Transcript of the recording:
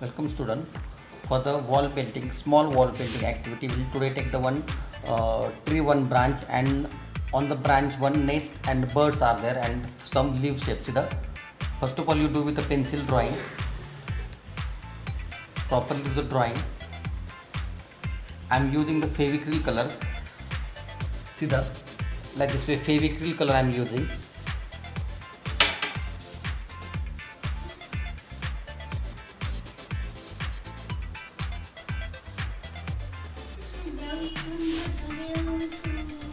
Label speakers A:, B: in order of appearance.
A: Welcome student. For the wall painting, small wall painting activity, we'll today take the one uh, tree, one branch, and on the branch one nest and birds are there and some leaf shapes. See the first of all you do with a pencil drawing. Properly do the drawing. I'm using the Fevicryl color. See the like this way Fevicryl color I'm using. Thank you.